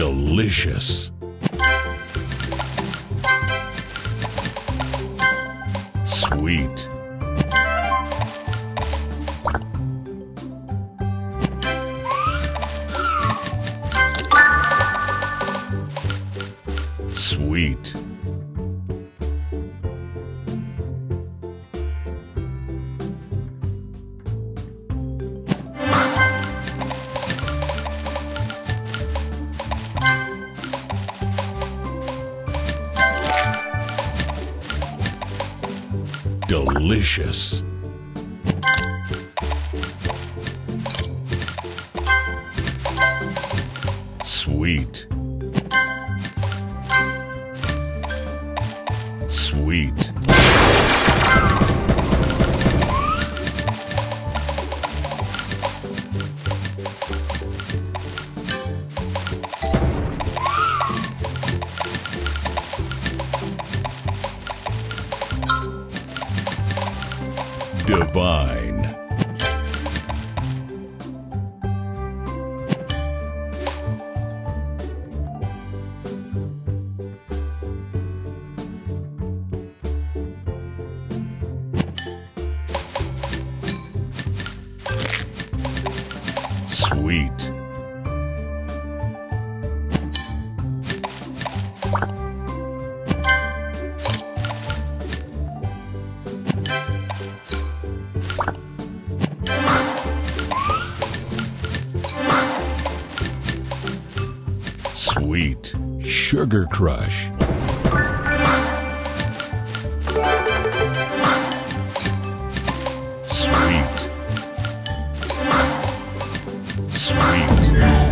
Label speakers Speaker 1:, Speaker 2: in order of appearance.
Speaker 1: Delicious. Sweet. Sweet. Delicious. Sweet. Sweet. Divine. Sweet. Sweet. Sugar Crush. Sweet. Sweet.